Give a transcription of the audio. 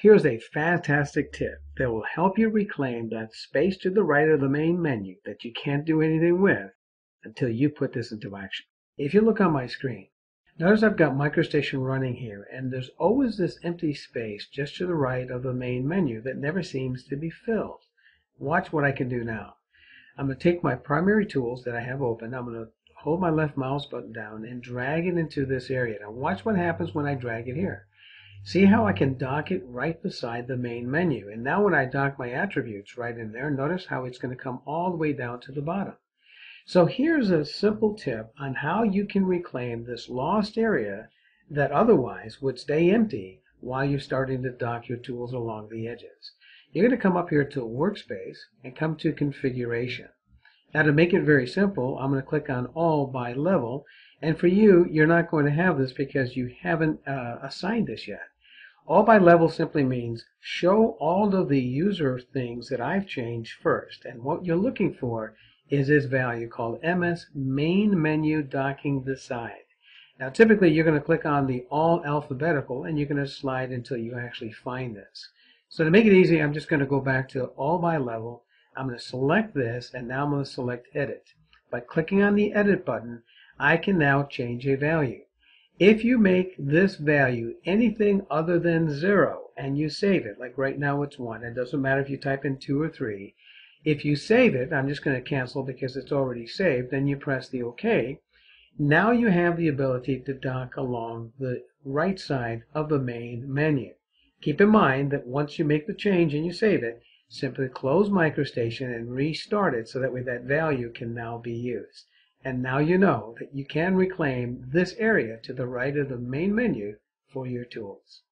here's a fantastic tip that will help you reclaim that space to the right of the main menu that you can't do anything with until you put this into action. If you look on my screen, notice I've got MicroStation running here, and there's always this empty space just to the right of the main menu that never seems to be filled. Watch what I can do now. I'm going to take my primary tools that I have open. I'm going to hold my left mouse button down and drag it into this area. Now watch what happens when I drag it here. See how I can dock it right beside the main menu. And now when I dock my attributes right in there, notice how it's going to come all the way down to the bottom. So here's a simple tip on how you can reclaim this lost area that otherwise would stay empty while you're starting to dock your tools along the edges. You're going to come up here to Workspace and come to Configuration. Now to make it very simple, I'm going to click on All by Level. And for you, you're not going to have this because you haven't uh, assigned this yet. All by level simply means show all of the user things that I've changed first. And what you're looking for is this value called MS main menu docking the side. Now typically you're going to click on the all alphabetical and you're going to slide until you actually find this. So to make it easy, I'm just going to go back to all by level I'm going to select this and now I'm going to select edit. By clicking on the edit button, I can now change a value. If you make this value anything other than zero and you save it, like right now it's one, it doesn't matter if you type in two or three. If you save it, I'm just going to cancel because it's already saved, then you press the OK. Now you have the ability to dock along the right side of the main menu. Keep in mind that once you make the change and you save it, Simply close MicroStation and restart it so that way that value can now be used. And now you know that you can reclaim this area to the right of the main menu for your tools.